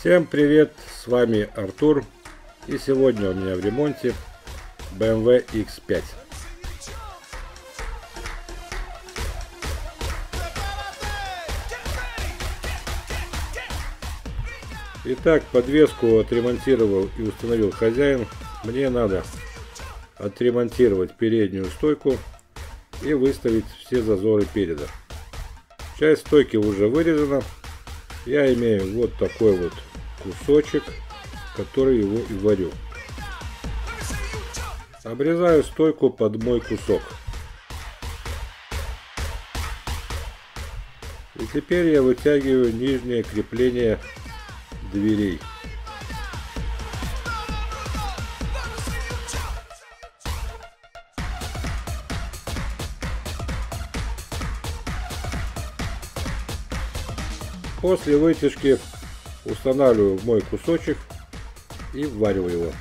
Всем привет, с вами Артур и сегодня у меня в ремонте BMW X5. Итак, подвеску отремонтировал и установил хозяин. Мне надо отремонтировать переднюю стойку и выставить все зазоры переда. Часть стойки уже вырезана. Я имею вот такой вот кусочек, который его и варю. Обрезаю стойку под мой кусок. И теперь я вытягиваю нижнее крепление дверей. После вытяжки устанавливаю в мой кусочек и ввариваю его.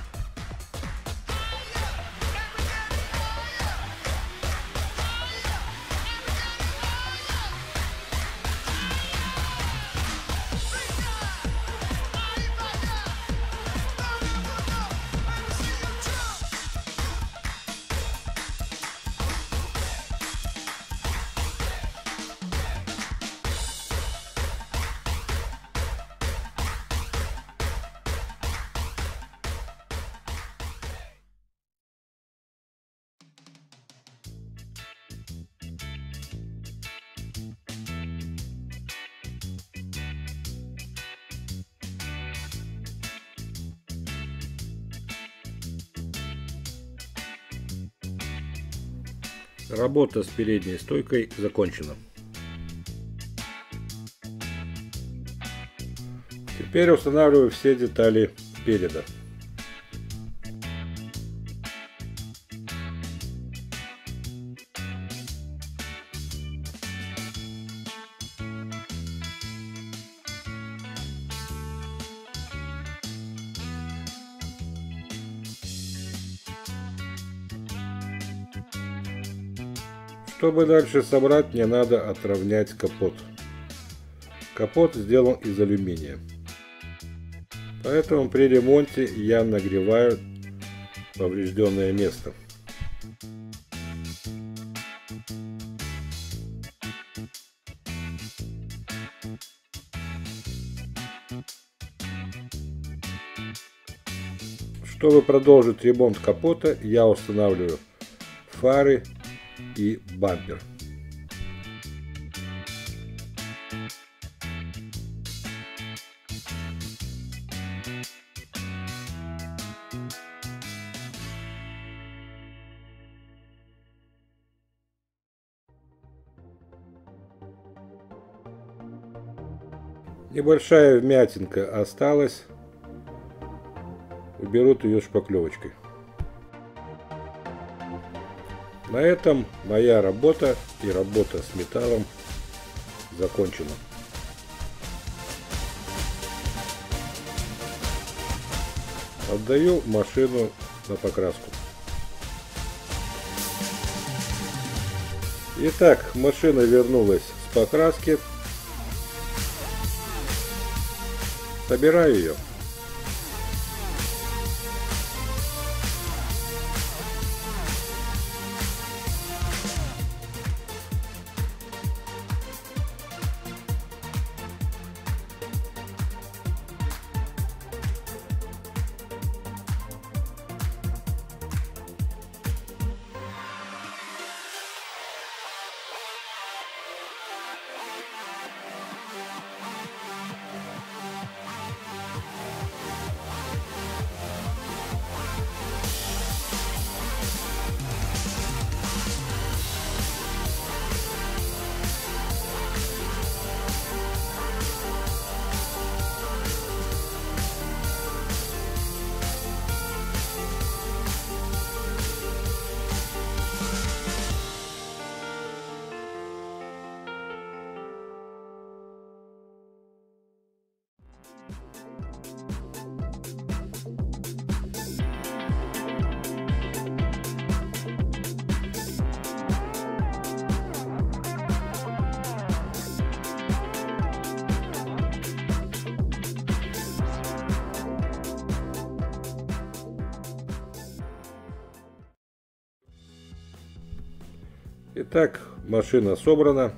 Работа с передней стойкой закончена. Теперь устанавливаю все детали переда. Чтобы дальше собрать, мне надо отравнять капот. Капот сделан из алюминия. Поэтому при ремонте я нагреваю поврежденное место. Чтобы продолжить ремонт капота, я устанавливаю фары и бампер. Небольшая вмятинка осталась. Уберут ее шпаклевочкой. На этом моя работа и работа с металлом закончена. Отдаю машину на покраску. Итак, машина вернулась с покраски. Собираю ее. Итак, машина собрана.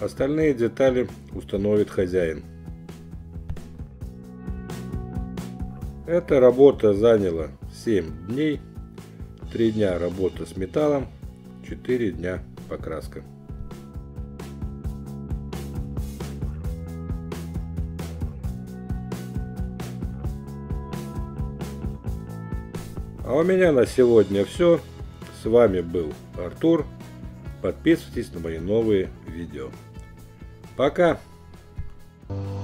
Остальные детали установит хозяин. Эта работа заняла 7 дней. 3 дня работа с металлом, 4 дня покраска. А у меня на сегодня все. С вами был Артур. Подписывайтесь на мои новые видео. Пока! Thank you